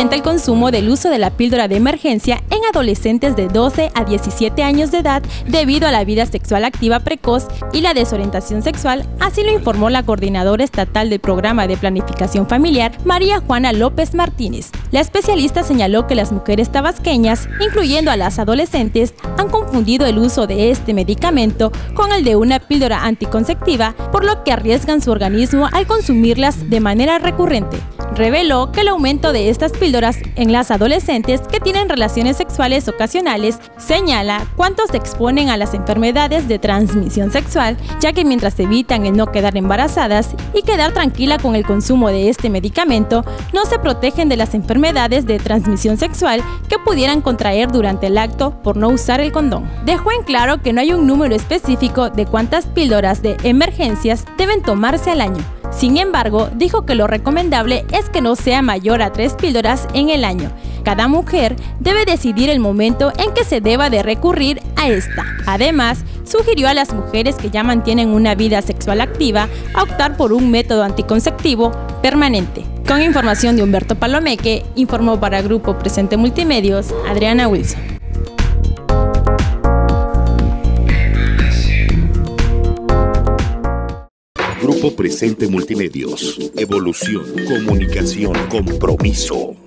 aumenta el consumo del uso de la píldora de emergencia en adolescentes de 12 a 17 años de edad debido a la vida sexual activa precoz y la desorientación sexual, así lo informó la coordinadora estatal del programa de planificación familiar, María Juana López Martínez. La especialista señaló que las mujeres tabasqueñas, incluyendo a las adolescentes, han confundido el uso de este medicamento con el de una píldora anticonceptiva, por lo que arriesgan su organismo al consumirlas de manera recurrente reveló que el aumento de estas píldoras en las adolescentes que tienen relaciones sexuales ocasionales señala cuántos se exponen a las enfermedades de transmisión sexual, ya que mientras evitan el no quedar embarazadas y quedar tranquila con el consumo de este medicamento, no se protegen de las enfermedades de transmisión sexual que pudieran contraer durante el acto por no usar el condón. Dejó en claro que no hay un número específico de cuántas píldoras de emergencias deben tomarse al año sin embargo, dijo que lo recomendable es que no sea mayor a tres píldoras en el año. Cada mujer debe decidir el momento en que se deba de recurrir a esta. Además, sugirió a las mujeres que ya mantienen una vida sexual activa a optar por un método anticonceptivo permanente. Con información de Humberto Palomeque, informó para Grupo Presente Multimedios, Adriana Wilson. Presente Multimedios. Evolución, comunicación, compromiso.